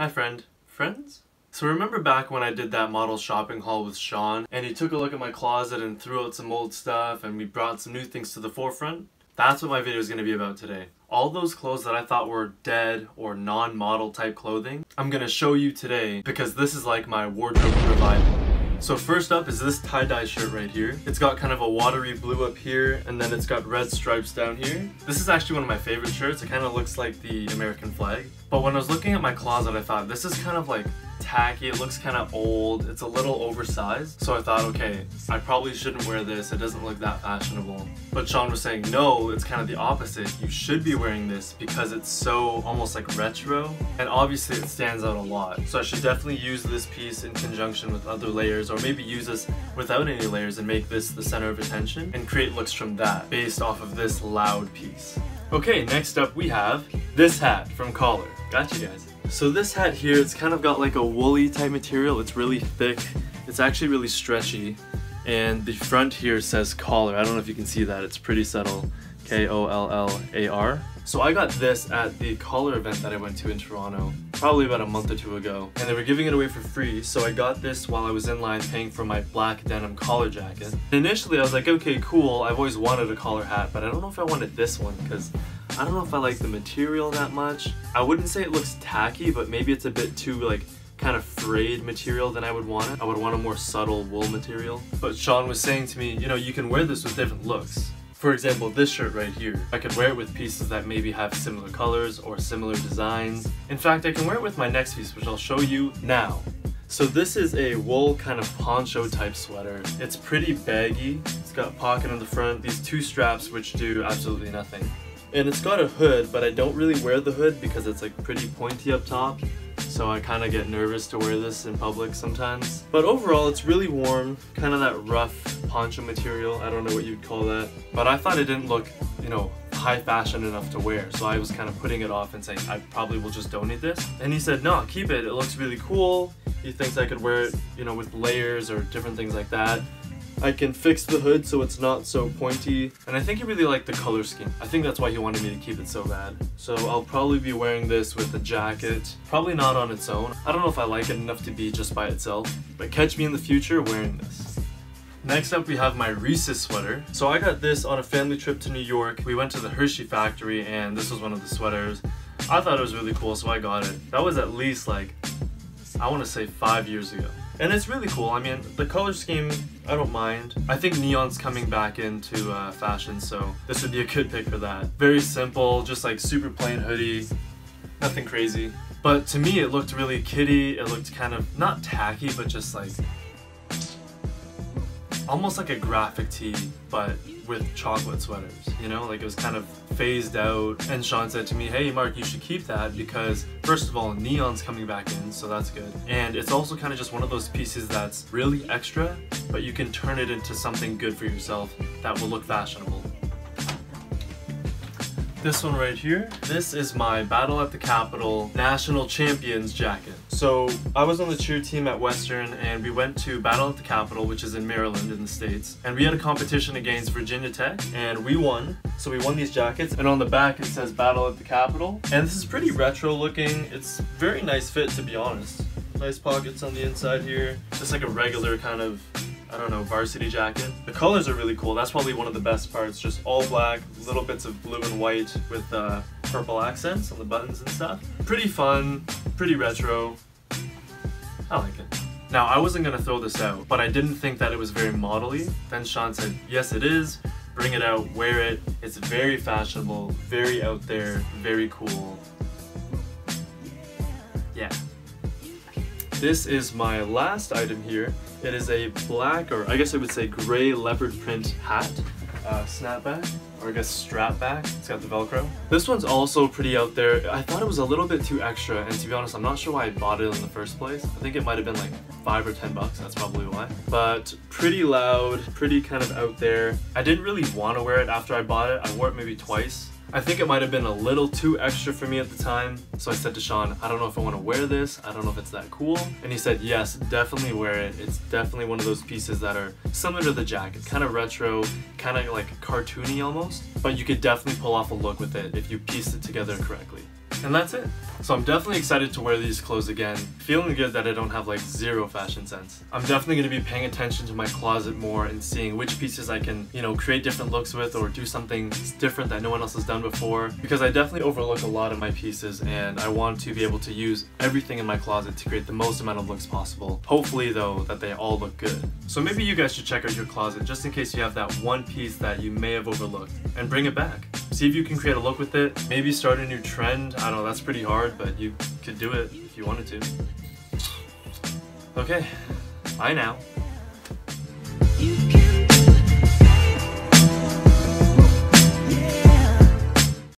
Hi friend. Friends? So remember back when I did that model shopping haul with Sean and he took a look at my closet and threw out some old stuff and we brought some new things to the forefront? That's what my video is going to be about today. All those clothes that I thought were dead or non-model type clothing, I'm going to show you today because this is like my wardrobe revival. So first up is this tie-dye shirt right here. It's got kind of a watery blue up here and then it's got red stripes down here. This is actually one of my favorite shirts. It kind of looks like the American flag. But when I was looking at my closet, I thought this is kind of like tacky, it looks kind of old, it's a little oversized. So I thought, okay, I probably shouldn't wear this, it doesn't look that fashionable. But Sean was saying, no, it's kind of the opposite. You should be wearing this because it's so almost like retro. And obviously it stands out a lot. So I should definitely use this piece in conjunction with other layers or maybe use this without any layers and make this the center of attention and create looks from that based off of this loud piece. Okay, next up we have this hat from Kollar. Got you guys. So this hat here, it's kind of got like a woolly type material. It's really thick. It's actually really stretchy. And the front here says Kollar. I don't know if you can see that. It's pretty subtle. K-O-L-L-A-R. So I got this at the Kollar event that I went to in Toronto probably about a month or two ago and they were giving it away for free so I got this while I was in line paying for my black denim Kollar jacket. Initially I was like okay cool I've always wanted a Kollar hat but I don't know if I wanted this one because I don't know if I like the material that much. I wouldn't say it looks tacky, but maybe it's a bit too like kind of frayed material than I would want it. I would want a more subtle wool material. But Sean was saying to me, you know, you can wear this with different looks. For example, this shirt right here. I could wear it with pieces that maybe have similar colors or similar designs. In fact, I can wear it with my next piece, which I'll show you now. So this is a wool kind of poncho type sweater. It's pretty baggy. It's got a pocket in the front, these two straps which do absolutely nothing. And it's got a hood, but I don't really wear the hood because it's like pretty pointy up top. So I kind of get nervous to wear this in public sometimes. But overall, it's really warm, kind of that rough poncho material. I don't know what you'd call that. But I thought it didn't look, you know, high fashion enough to wear. So I was kind of putting it off and saying, I probably will just donate this. And he said, no, keep it. It looks really cool. He thinks I could wear it, you know, with layers or different things like that. I can fix the hood so it's not so pointy. And I think he really liked the color scheme. I think that's why he wanted me to keep it so bad. So I'll probably be wearing this with a jacket. Probably not on its own. I don't know if I like it enough to be just by itself. But catch me in the future wearing this. Next up we have my Reese's sweater. So I got this on a family trip to New York. We went to the Hershey factory and this was one of the sweaters. I thought it was really cool so I got it. That was at least like, I want to say five years ago. And it's really cool. I mean, the color scheme, I don't mind. I think neon's coming back into uh, fashion, so this would be a good pick for that. Very simple, just like super plain hoodie, nothing crazy. But to me, it looked really kiddie. It looked kind of, not tacky, but just like, almost like a graphic tee, but with chocolate sweaters, you know? Like it was kind of phased out. And Sean said to me, hey Marc, you should keep that because first of all, neon's coming back in, so that's good. And it's also kind of just one of those pieces that's really extra, but you can turn it into something good for yourself that will look fashionable. This one right here, this is my Battle at the Capitol National Champions jacket. So I was on the cheer team at Western and we went to Battle at the Capitol, which is in Maryland in the States. And we had a competition against Virginia Tech and we won. So we won these jackets and on the back it says Battle at the Capitol. And this is pretty retro looking. It's very nice fit to be honest. Nice pockets on the inside here. Just like a regular kind of I don't know, varsity jacket. The colors are really cool. That's probably one of the best parts. Just all black, little bits of blue and white with uh, purple accents on the buttons and stuff. Pretty fun, pretty retro. I like it. Now, I wasn't gonna throw this out, but I didn't think that it was very modelly. Then Sean said, yes it is, bring it out, wear it. It's very fashionable, very out there, very cool. Yeah. This is my last item here. It is a black, or I guess I would say gray leopard print hat, uh, snapback, or I guess strap back. It's got the Velcro. This one's also pretty out there. I thought it was a little bit too extra, and to be honest, I'm not sure why I bought it in the first place. I think it might have been like five or ten bucks, that's probably why. But pretty loud, pretty kind of out there. I didn't really want to wear it after I bought it. I wore it maybe twice I think it might have been a little too extra for me at the time, so I said to Sean, I don't know if I want to wear this, I don't know if it's that cool, and he said, yes, definitely wear it. It's definitely one of those pieces that are similar to the jacket, kind of retro, kind of like cartoony almost, but you could definitely pull off a look with it if you pieced it together correctly. And that's it. So I'm definitely excited to wear these clothes again, feeling good that I don't have like zero fashion sense. I'm definitely going to be paying attention to my closet more and seeing which pieces I can, you know, create different looks with or do something different that no one else has done before because I definitely overlook a lot of my pieces and I want to be able to use everything in my closet to create the most amount of looks possible. Hopefully though that they all look good. So maybe you guys should check out your closet just in case you have that one piece that you may have overlooked and bring it back. See if you can create a look with it. Maybe start a new trend. I don't know, that's pretty hard, but you could do it if you wanted to. Okay, bye now.